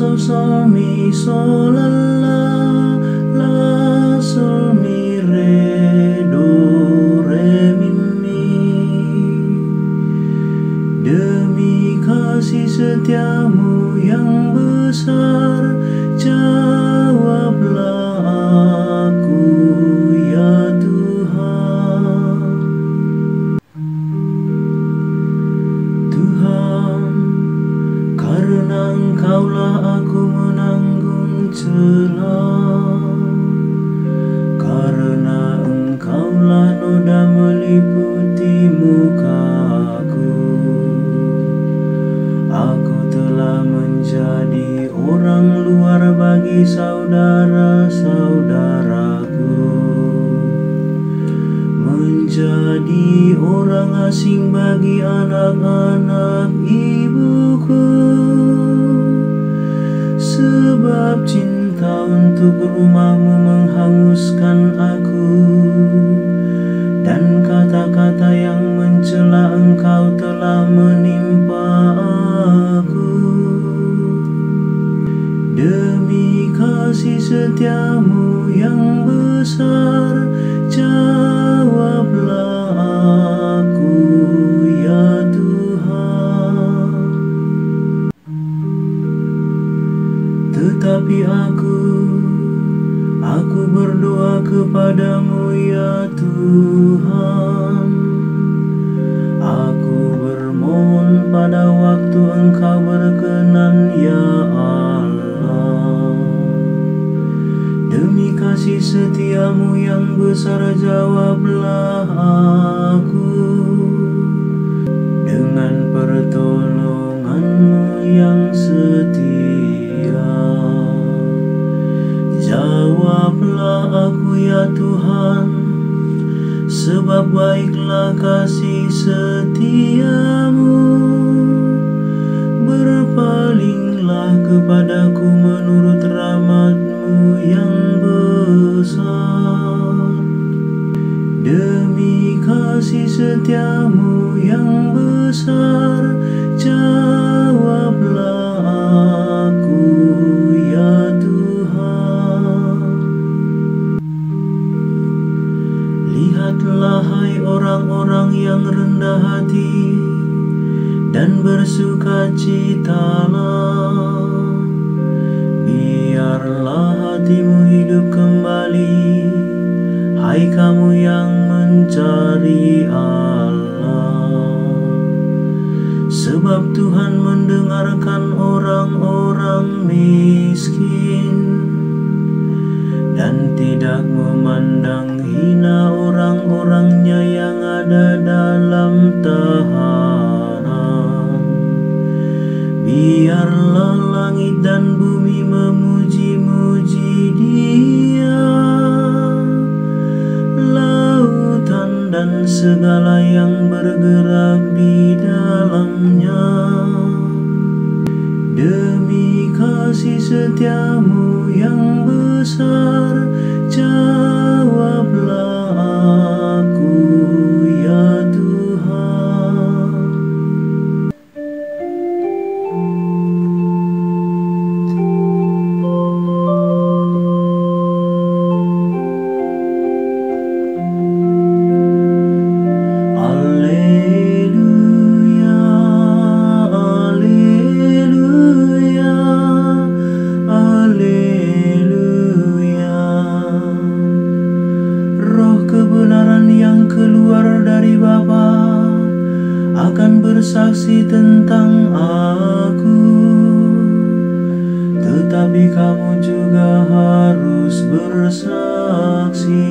sol sol mi sol la la la sol mi re do re mi mi demi kasih setiamu yang besar jawablah to love. Untuk rumahmu menghanguskan aku. Dan kata-kata yang mencela engkau telah menimpa aku. Demi kasih setiamu yang besar Jawablah aku ya Tuhan. Tetapi aku Aku berdoa kepadamu ya Tuhan. Aku bermohon pada waktu engkau berkenan ya Allah. Demi kasih setiamu yang besar jawablah aku. Dengan pertolonganmu yang setia ya Tuhan Sebab baiklah kasih setiamu. Berpalinglah kepadaku menurut rahmatmu yang besar. Demi kasih setiamu yang besar Lihatlah hai orang-orang yang rendah hati dan bersuka citalah. Biarlah hatimu hidup kembali Hai kamu yang mencari Allah. Sebab Tuhan mendengarkan orang-orang miskin dan tidak memandang hina orang-orangnya yang ada dalam tahanan. Biarlah langit dan bumi memuji-muji Dia, lautan dan segala yang bergerak di dalamnya. Demi kasih setiamu yang besar akan bersaksi tentang aku. Tetapi kamu juga harus bersaksi